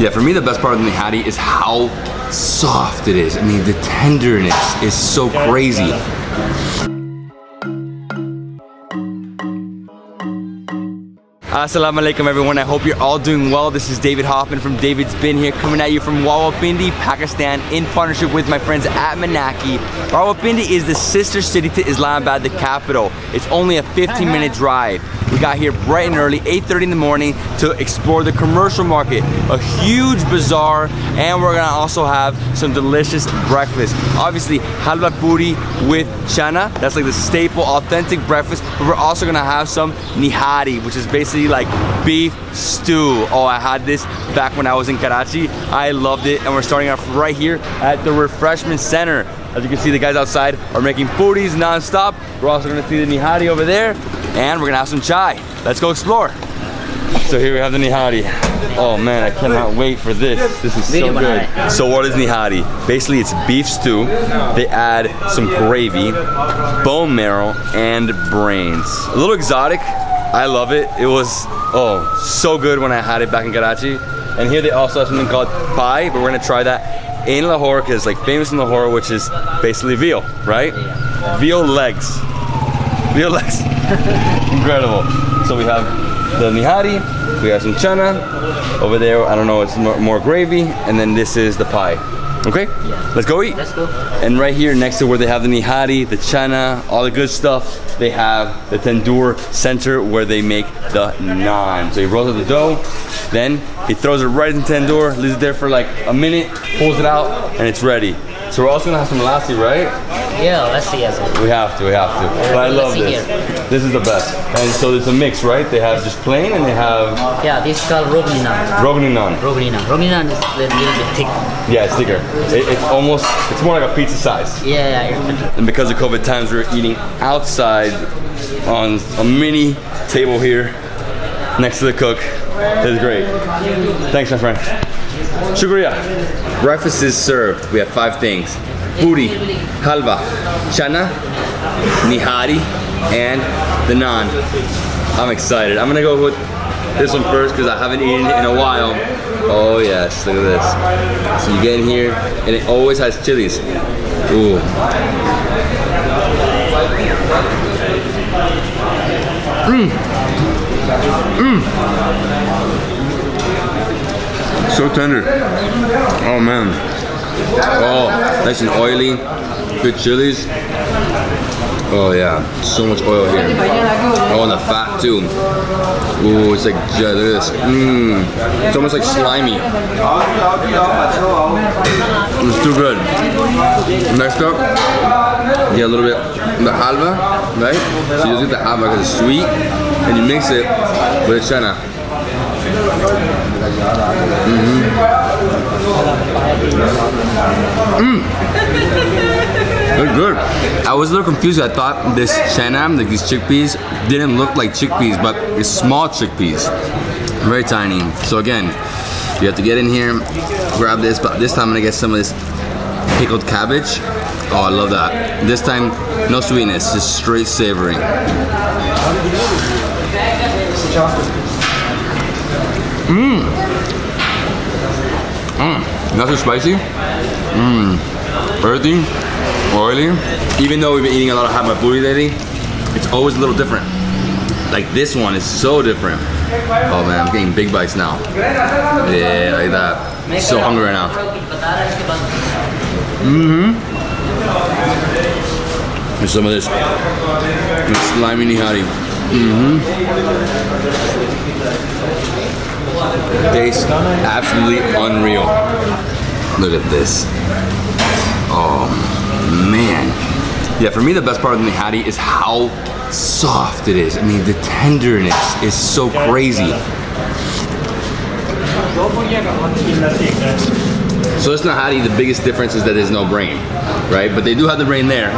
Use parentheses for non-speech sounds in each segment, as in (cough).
Yeah, for me the best part of the nihari is how soft it is. I mean, the tenderness is so crazy. Assalamu alaikum everyone, I hope you're all doing well. This is David Hoffmann from David's Been Here coming at you from Rawalpindi, Pakistan in partnership with my friends at Manaky. Rawalpindi is the sister city to Islamabad, the capital. It's only a 15 minute drive. We got here bright and early, 8.30 in the morning to explore the commercial market, a huge bazaar, and we're gonna also have some delicious breakfast. Obviously, halwa puri with chana, that's like the staple, authentic breakfast, but we're also gonna have some nihari, which is basically like beef stew. Oh, I had this back when I was in Karachi. I loved it, and we're starting off right here at the refreshment center. As you can see, the guys outside are making foodies non-stop. We're also gonna see the nihari over there, and we're gonna have some chai. Let's go explore. So here we have the nihari. Oh man, I cannot wait for this. This is so good. So what is nihari? Basically, it's beef stew. They add some gravy, bone marrow, and brains. A little exotic. I love it. It was, oh, so good when I had it back in Karachi. And here they also have something called pie, but we're gonna try that in Lahore because like famous in Lahore, which is basically veal, right? Veal legs. Veal legs. (laughs) Incredible. So we have the nihari, we have some chana. Over there, I don't know, it's more, more gravy. And then this is the pie. Okay? Yeah. Let's go eat. Let's go. And right here next to where they have the nihari, the chana, all the good stuff, they have the tandoor center where they make the naan. So he rolls out the dough, then he throws it right in the tandoor, leaves it there for like a minute, pulls it out, and it's ready. So we're also gonna have some lassi, right? Yeah, let's see as well. We have to, we have to. But I love Lassi this. here. This is the best. And so it's a mix, right? They have just plain and they have Yeah, this is called roghni naan. roghni naan. Roghni naan. Roghni naan is a little bit thick. Yeah, it's thicker. It, it's almost, it's more like a pizza size. Yeah, yeah, it's And because of COVID times, we're eating outside on a mini table here next to the cook. It's great. Thanks, my friend. Shukriya. Breakfast is served. We have five things. Puri, halwa, chana, nihari, and the naan. I'm excited. I'm gonna go with this one first because I haven't eaten it in a while. Oh yes, look at this. So you get in here, and it always has chilies. Ooh. Mmm. Mmm. So tender. Oh man. Oh, nice and oily. Good chilies. Oh yeah, so much oil here. Oh, and the fat too. Ooh, it's like this. Mmm, it's almost like slimy. It's too good. Next up, get a little bit the halva, right? So you just get the halva because it's sweet, and you mix it with the chana. They're good. I was a little confused. I thought this chana, like these chickpeas, didn't look like chickpeas, but it's small chickpeas. Very tiny. So again, you have to get in here, grab this, but this time I'm gonna get some of this pickled cabbage. Oh, I love that. This time, no sweetness, just straight savory. Mmm. Not too spicy. Mmm. Earthy, oily. Even though we've been eating a lot of halwa puri lately, it's always a little different. Like this one is so different. Oh man, I'm getting big bites now. Yeah, like that. So hungry right now. Mm-hmm. There's some of this. This slimy nihari. Mm-hmm. Tastes absolutely unreal. Look at this. Oh man. Yeah, for me the best part of the nihari is how soft it is. I mean, the tenderness is so crazy. So it's not nihari, the biggest difference is that there's no brain, right? But they do have the brain there.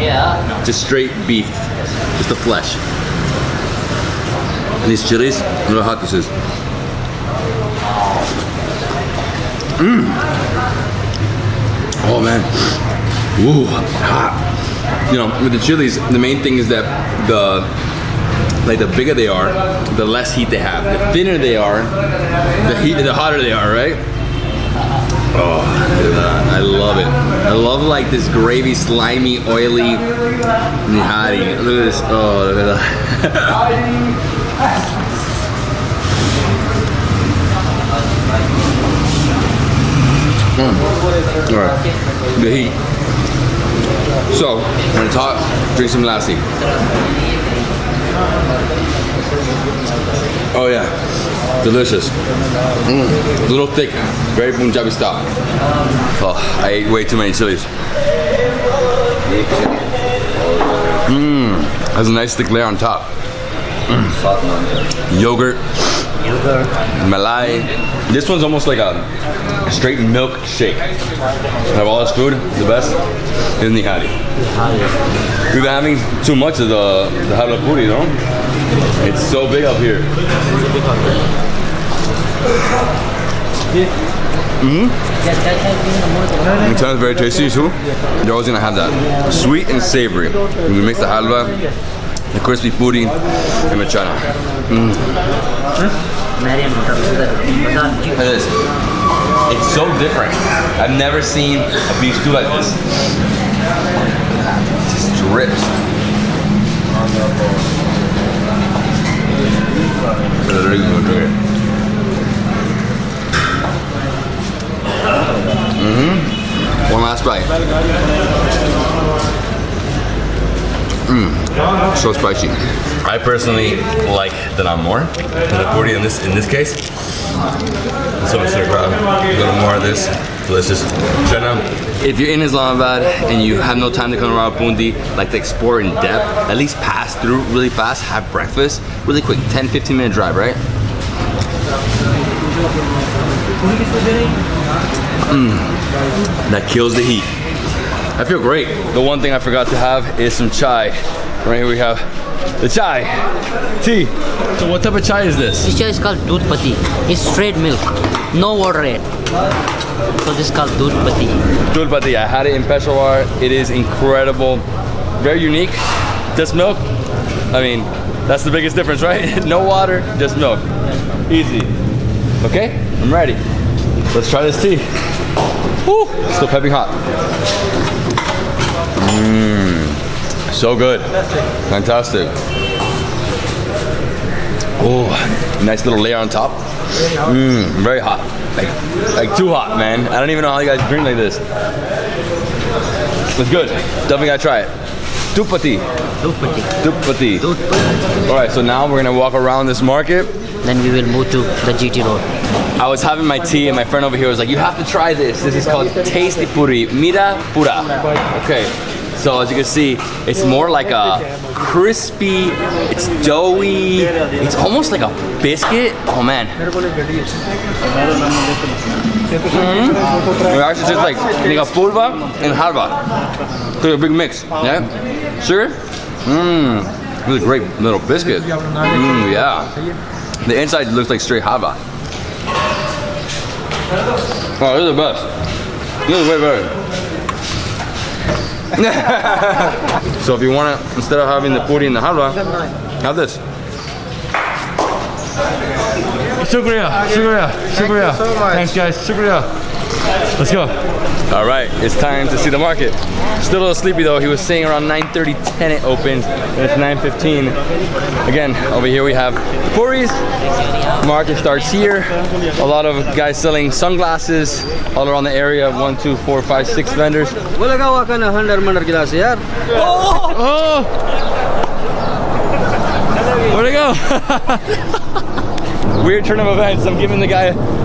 Yeah. Just straight beef, just the flesh. And these chilies, look how hot this is. Mmm. Oh man. Ooh, hot. You know, with the chilies, the main thing is that the like the bigger they are, the less heat they have. The thinner they are, the heat, the hotter they are, right? Oh. I love it. I love like this gravy, slimy, oily nihari. Look at this. Oh, look at that. (laughs) Mm. All right. The heat. So, when it's hot, drink some lassi. Oh yeah, delicious. Mm. A little thick, very Punjabi style. Oh, I ate way too many chilies. Mmm, has a nice thick layer on top. Mm. Yogurt, malai. This one's almost like a straight milk shake. Have all this food, the best is nihari. We've been having too much of the the halwa puri, you know? It's so big up here. Mm-hmm. It sounds very tasty too. You're always gonna have that sweet and savory. When we mix the halwa, the crispy puri, and machana. Mm. Mariam Hotel, Bazaar. Look at this. It's so different. I've never seen a beef stew like this. It just drips. Mm-hmm. One last bite. Mmm. So spicy. I personally like the naan more the puri in this in this case. So I'm grab a little more of this. Delicious. Chana. If you're in Islamabad and you have no time to come to Rawalpindi, like to explore in depth, at least pass through really fast, have breakfast, really quick, 10, 15 minute drive, right? Mmm. That kills the heat. I feel great. The one thing I forgot to have is some chai. Right here we have the chai. Tea. So what type of chai is this? This chai is called Doodh Pati. It's straight milk, no water in it. So this is called Doodh Pati. Dulpati. I had it in Peshawar. It is incredible. Very unique. Just milk. I mean, that's the biggest difference, right? (laughs) no water, just milk. Easy. Okay, I'm ready. Let's try this tea. Woo! Still piping hot. Mmm. So good. Fantastic. Oh, nice little layer on top. Mmm, very hot. Like, like too hot, man. I don't even know how you guys drink like this. It's good. Definitely gotta try it. Dupati. Doodh Pati. Dupati. All right, so now we're gonna walk around this market. Then we will move to the GT road. I was having my tea and my friend over here was like, you have to try this. This is called Tasty Puri. Mira Pura. Okay. So as you can see, it's more like a crispy, it's doughy, it's almost like a biscuit. Oh man. Mhm. It actually tastes like, like a pulva and halva. So a big mix. Yeah? Sugar? Mmm. Really great little biscuit. Mmm, yeah. The inside looks like straight halva. Oh, this is the best. This is way better. So if you want to, instead of having the puri and the halwa, have this. Shukriya, shukriya, shukriya. Thanks, guys. Shukriya. Let's go. All right, it's time to see the market. Still a little sleepy though. He was saying around 9.30, 10 it opens, and it's 9.15. Again, over here we have the Puris. Market starts here. A lot of guys selling sunglasses all around the area. One, two, four, five, six vendors. Oh! oh! Where'd it go? (laughs) Weird turn of events. I'm giving the guy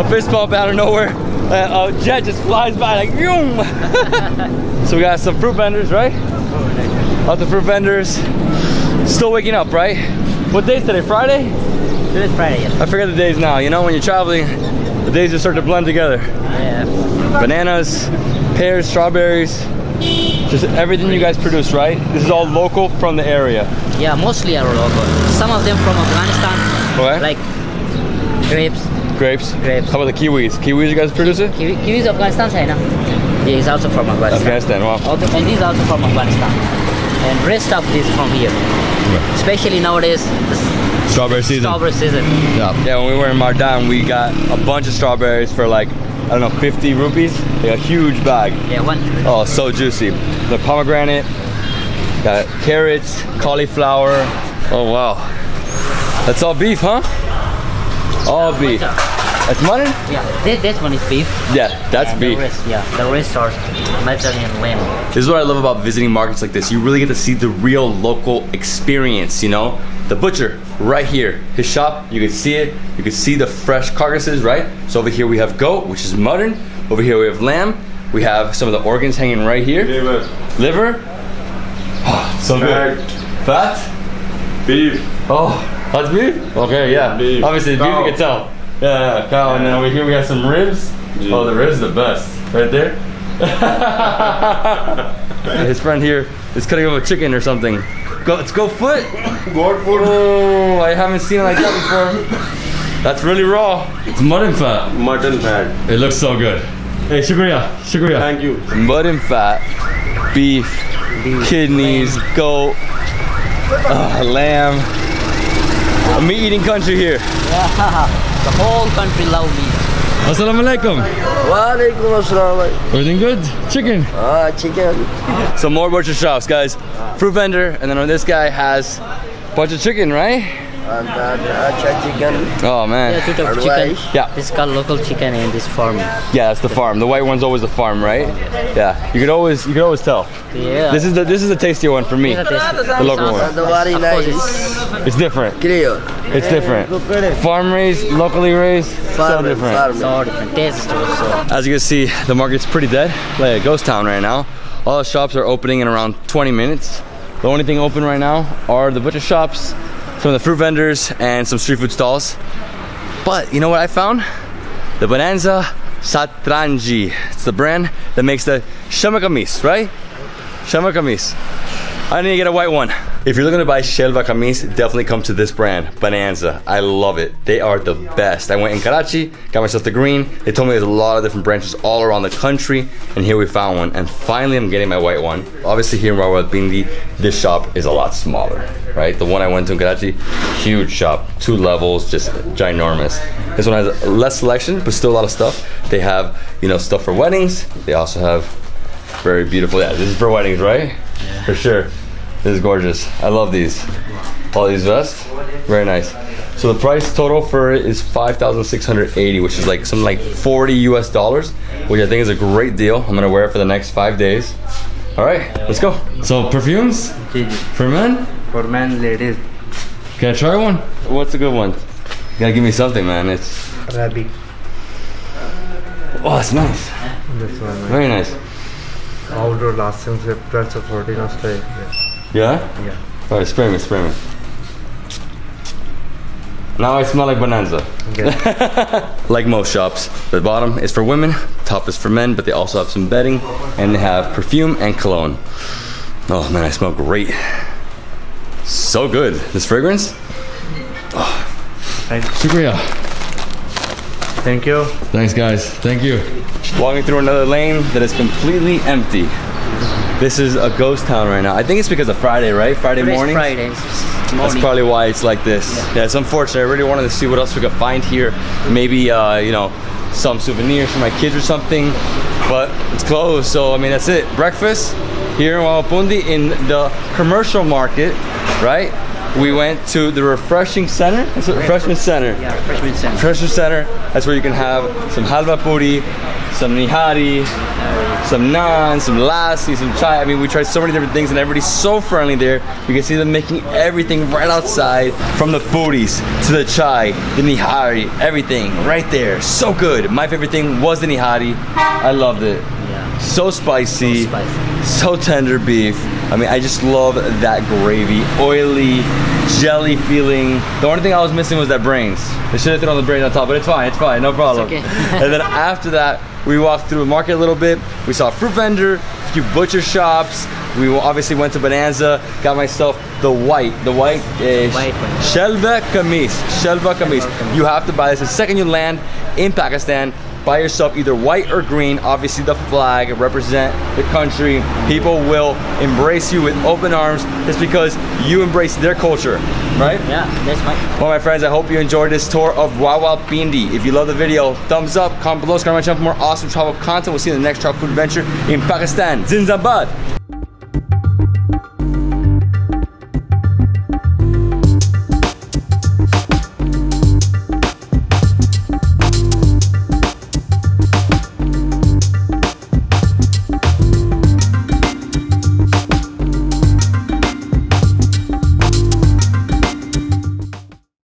a fist bump out of nowhere. Uh, a jet just flies by like, Yoom! (laughs) so we got some fruit vendors, right? Lots the fruit vendors. Still waking up, right? What day is today? Friday? Today is Friday, yes. I forget the days now. You know, when you're traveling, the days just start to blend together. Yeah. Bananas, pears, strawberries, just everything you guys produce, right? This is all local from the area. Yeah, mostly are local. Some of them from Afghanistan, Okay. like grapes. Grapes. Grapes. How about the kiwis? Kiwis, you guys produce it? Kiwi, kiwis Afghanistan छैन. He is also from Afghanistan. Afghanistan. Wow. Okay, and he is also from Afghanistan. and rest of this from here. Especially nowadays, Strawberry season. strawberry season. Yeah. Yeah, when we were in Mardan, we got a bunch of strawberries for like, I don't know, 50 rupees. Like a huge bag. Yeah, one. Oh, so juicy. The pomegranate, got carrots, cauliflower. Oh, wow. That's all beef, huh? All beef. That's mutton? Yeah, this, this one is beef. Yeah, that's and beef. The rest, yeah, the rest are mutton and lamb. This is what I love about visiting markets like this. You really get to see the real local experience, you know? The butcher, right here. His shop, you can see it. You can see the fresh carcasses, right? So over here we have goat, which is mutton. Over here we have lamb. We have some of the organs hanging right here. Liver, Liver. Oh, so good. Fat? beef, Oh, that's beef? Okay, yeah. Beef. Obviously, beef you can tell. Yeah, yeah. And then over here we have some ribs. Yeah. Oh, the ribs are the best. Right there. (laughs) His friend here is cutting up a chicken or something. Go, let's go foot. goat foot. Oh, I haven't seen it like that before. That's really raw. It's mutton fat. mutton fat. It looks so good. Hey, shukriya, shukriya. Thank you. Mutton fat, beef, kidneys, goat, uh, lamb. A meat eating country here. Yeah, (laughs) The whole country love meat. Assalamu alaikum. Walaikum assalam. Everything good? Chicken. Ah, chicken. Some more butcher shops, guys. Fruit vendor, and then this guy has a bunch of chicken, right? And that uh, acha chicken. Oh Yeah, man. two type of Otherwise- chicken. Yeah. This is called local chicken in this farm. Yeah, that's the farm. The white one's always the farm, right? Yeah. You could always you could always tell. Yeah. This is the this is the tastier one for me. These are tasty. The local one. And the very Of course, nice. It's different. Clear. It's different. Farm raised, locally raised, so Farm, different. farm. so different. Taste also. As you can see, the market's pretty dead, like a ghost town right now. All the shops are opening in around 20 minutes. The only thing open right now are the butcher shops, some of the fruit vendors, and some street food stalls. But you know what I found? The Bonanza Satrangi. It's the brand that makes the Shamakamis, right? Shamakamis. I need to get a white one. If you're looking to buy Shalwar Kameez, definitely come to this brand, Bonanza. I love it. They are the best. I went in Karachi, got myself the green. They told me there's a lot of different branches all around the country, and here we found one. And finally, I'm getting my white one. Obviously, here in Rawalpindi, this shop is a lot smaller, right? The one I went to in Karachi, huge shop, two levels, just ginormous. This one has less selection, but still a lot of stuff. They have, you know, stuff for weddings. They also have very beautiful. Yeah, this is for weddings, right? Yeah. For sure. This is gorgeous. I love these. All these vests, very nice. So the price total for it is five thousand six hundred eighty, which is like something like forty U.S. dollars, which I think is a great deal. I'm gonna wear it for the next five days. All right, let's go. So perfumes for men. For men, ladies, Can I try one? What's a good one? You gotta give me something, man. It's Arabic. oh, it's nice. This one. Very nice. Outdoor lasting से plus of 14 stay. Yeah. Yeah. All right, spray me, spray me. Now I smell like bonanza. (laughs) like most shops, the bottom is for women, top is for men, but they also have some bedding and they have perfume and cologne. Oh man, I smell great. So good. This fragrance? Oh. Shukriya. Thank you. Thanks, guys. Thank you. Walking through another lane that is completely empty. This is a ghost town right now. I think it's because of Friday, right? Friday morning. Fridays. That's probably why it's like this. Yeah. it's unfortunate. I really wanted to see what else we could find here. Maybe, uh, you know, some souvenirs for my kids or something. But it's closed, so I mean, that's it. Breakfast here in Rawalpindi in the commercial market, right? We went to the refreshing center. It's a refreshment center. Yeah, refreshment center. Refreshment center. That's where you can have some halva puri, some nihari, some naan, some lassi, some chai. I mean, we tried so many different things, and everybody's so friendly there. You can see them making everything right outside, from the puris to the chai, the nihari, everything right there. So good. My favorite thing was the nihari. I loved it. Yeah. So spicy, So spicy. so tender beef. I mean, I just love that gravy, oily, jelly feeling. The only thing I was missing was that brains. They should have thrown the brains on top, but it's fine. It's fine, no problem. okay. (laughs) and then after that, we walked through the market a little bit. We saw a fruit vendor, a few butcher shops. We obviously went to Bonanza. Got myself the white, the white, uh, White one. Shalwar Kameez. Shalwar Kameez. You have to buy this. The second you land in Pakistan, buy yourself either white or green, obviously the flag represent the country. People will embrace you with open arms just because you embrace their culture, right? Yeah, that's my. Well, my friends, I hope you enjoyed this tour of Rawalpindi. If you love the video, thumbs up, comment below, subscribe to my channel for more awesome travel content. We'll see you in the next travel food adventure in Pakistan. Zindabad!